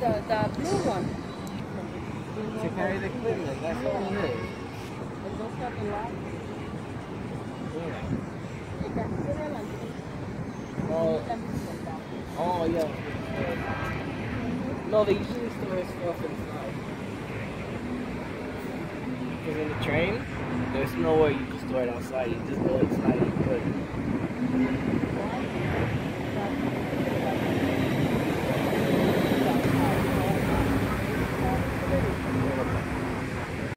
the, the blue one. To carry the equipment, that's all it is. It goes have a lot. Yeah. Oh, oh yeah. No, they usually store stuff inside. Because in the train, there's nowhere you can store it outside. You just go inside.